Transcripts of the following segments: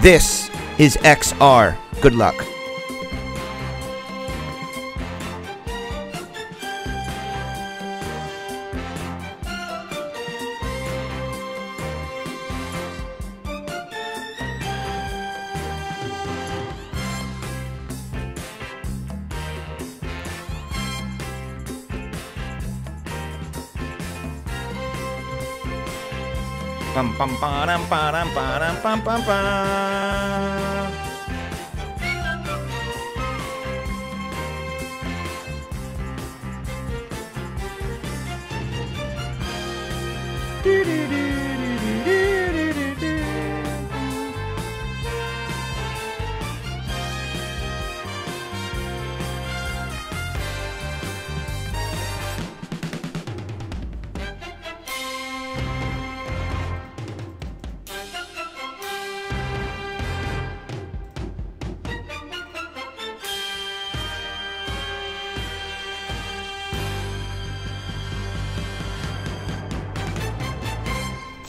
This is XR. Good luck. Pam pam pam pam pam pam.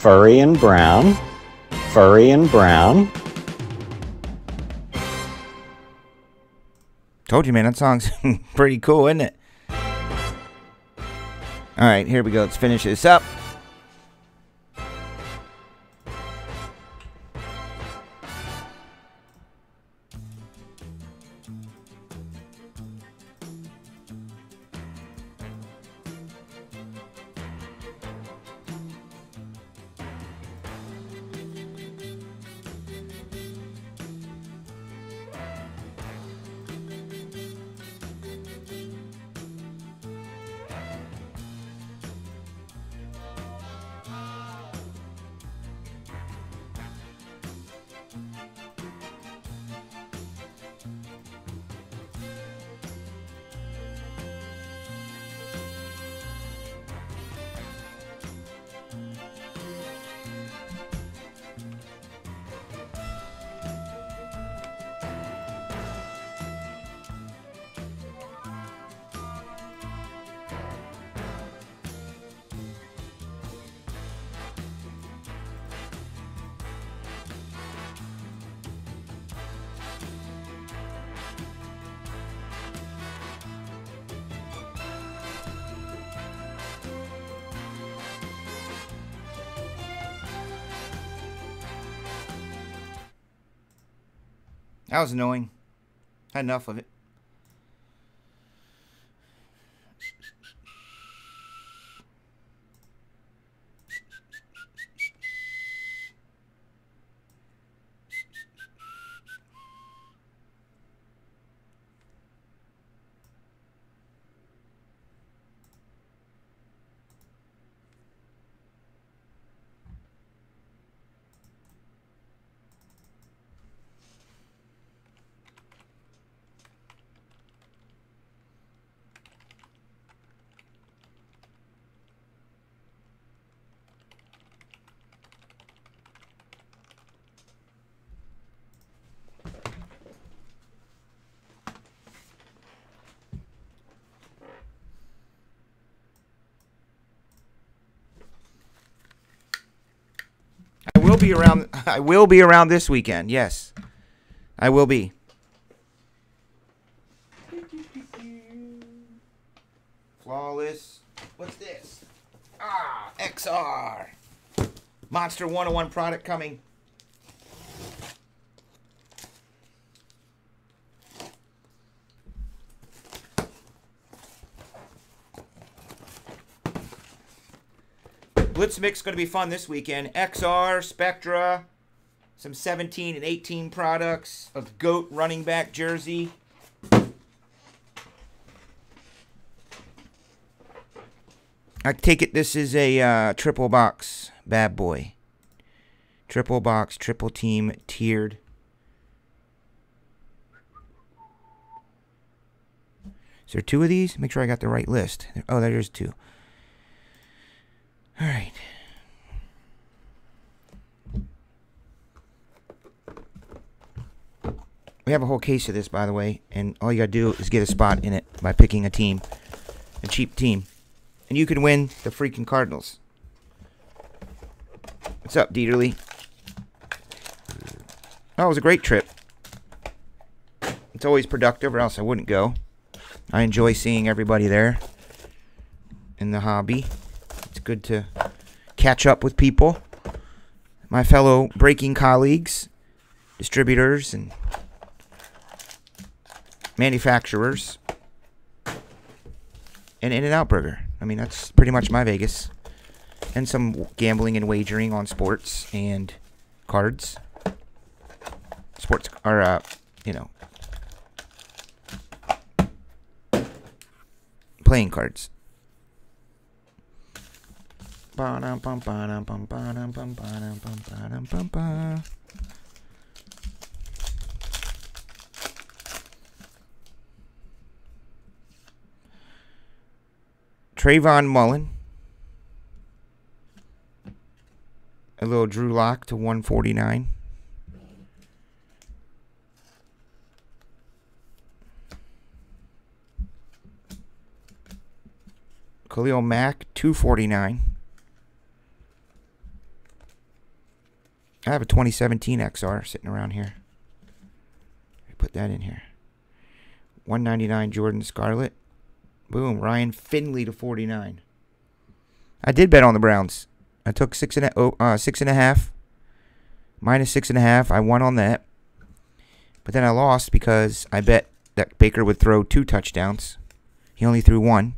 Furry and brown. Furry and brown. Told you, man, that song's pretty cool, isn't it? All right, here we go. Let's finish this up. That was annoying. Had enough of it. Be around. I will be around this weekend. Yes, I will be. Flawless. What's this? Ah, XR. Monster 101 product coming. Blitz Mix going to be fun this weekend. XR, Spectra, some 17 and 18 products, a GOAT running back jersey. I take it this is a uh, triple box bad boy. Triple box, triple team, tiered. Is there two of these? Make sure I got the right list. Oh, there's two. All right. We have a whole case of this, by the way, and all you gotta do is get a spot in it by picking a team, a cheap team, and you can win the freaking Cardinals. What's up, Dieterly? Oh, it was a great trip. It's always productive, or else I wouldn't go. I enjoy seeing everybody there in the hobby. Good to catch up with people, my fellow breaking colleagues, distributors, and manufacturers, and In and Out Burger. I mean, that's pretty much my Vegas. And some gambling and wagering on sports and cards. Sports, or, uh, you know, playing cards. Trayvon Mullen. A little Drew Lock to 149. Khalil Mack, 249. I have a 2017 XR sitting around here. Put that in here. 199 Jordan Scarlett. Boom. Ryan Finley to 49. I did bet on the Browns. I took six and a, oh, uh, six and a half, minus six and a half. I won on that, but then I lost because I bet that Baker would throw two touchdowns. He only threw one.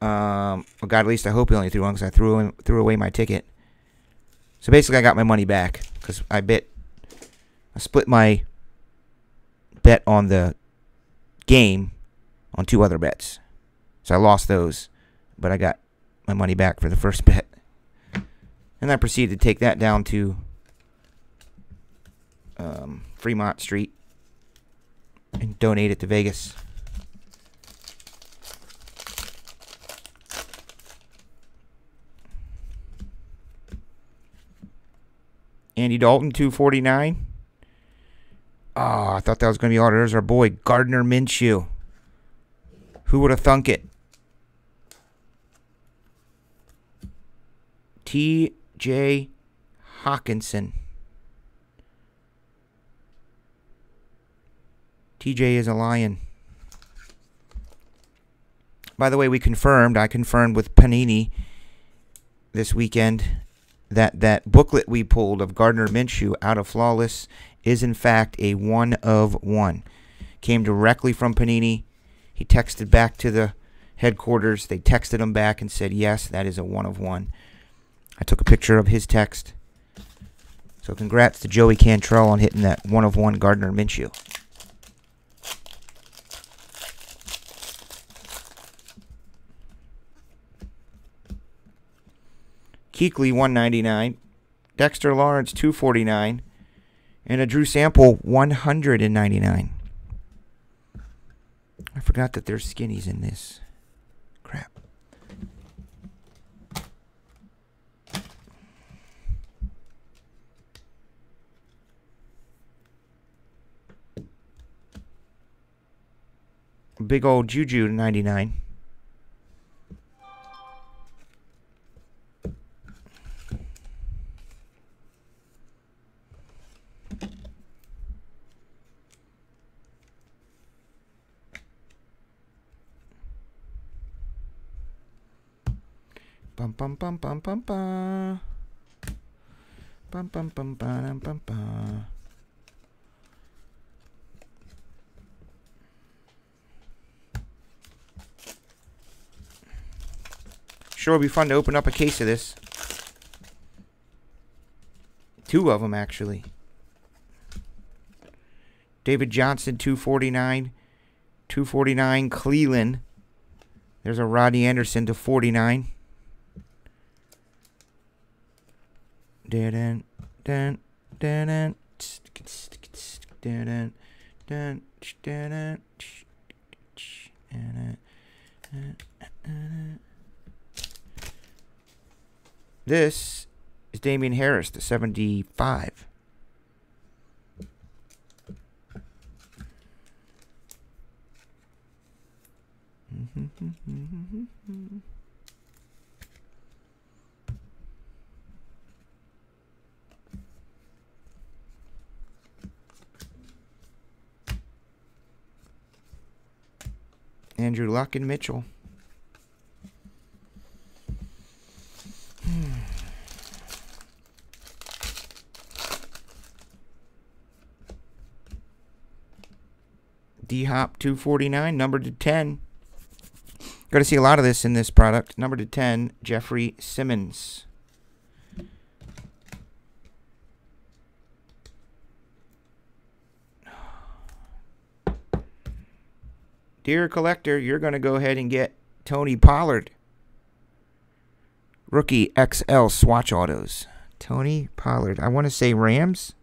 Um, well, God, at least I hope he only threw one because I threw threw away my ticket. So basically, I got my money back because I bet I split my bet on the game on two other bets. So I lost those, but I got my money back for the first bet. And I proceeded to take that down to um, Fremont Street and donate it to Vegas. Andy Dalton, 249. Oh, ah, I thought that was going to be all. There's our boy, Gardner Minshew. Who would have thunk it? T.J. Hockenson. TJ is a lion. By the way, we confirmed, I confirmed with Panini this weekend that that booklet we pulled of Gardner Minshew out of Flawless is in fact a one of one. Came directly from Panini. He texted back to the headquarters. They texted him back and said, yes, that is a one of one. I took a picture of his text. So congrats to Joey Cantrell on hitting that one of one Gardner Minshew. Kuechly 199, Dexter Lawrence 249, and a Drew Sample 199. I forgot that there's skinnies in this. Crap. Big old Juju 99. Bum bum bum bum bum bum. Bum bum bum bum bum bum. Sure will be fun to open up a case of this. Two of them, actually. David Johnson, 249. 249, Cleveland. There's a Rodney Anderson to 49. This is Damien Harris, the 75. Mm-hmm. mm-hmm, mm-hmm, mm-hmm. Andrew Luck and Mitchell. Hmm. D Hop 249, number to 10. Got to see a lot of this in this product. Number to 10, Jeffrey Simmons. Dear collector, you're going to go ahead and get Tony Pollard. Rookie XL Swatch Autos. Tony Pollard. I want to say Rams.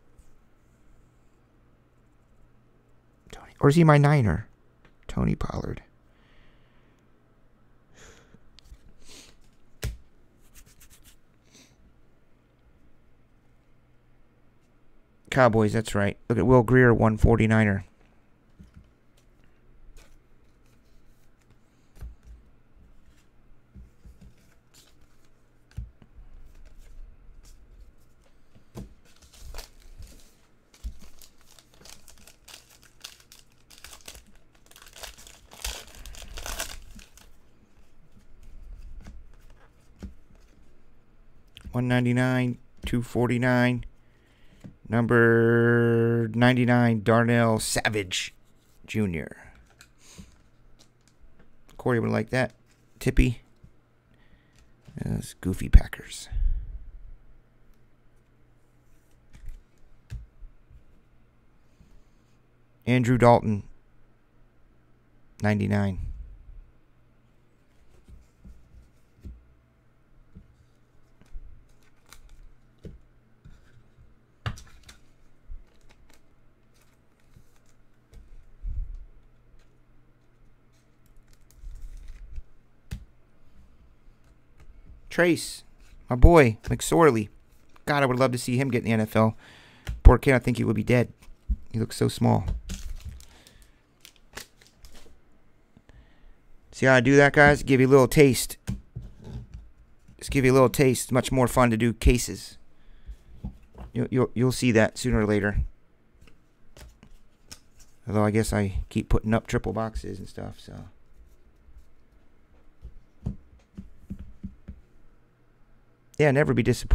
Tony, or is he my Niner? Tony Pollard. Cowboys, that's right. Look at Will Grier, 149er. One ninety nine, two forty nine. Number 99, Darnell Savage Jr. Corey would like that. Tippy. Those goofy Packers. Andrew Dalton, 99. Trace, my boy, McSorley. God, I would love to see him get in the NFL. Poor kid, I think he would be dead. He looks so small. See how I do that, guys? Give you a little taste. Just give you a little taste. Much more fun to do cases. You'll, you'll, you'll see that sooner or later. Although I guess I keep putting up triple boxes and stuff, so. Yeah, never be disappointed.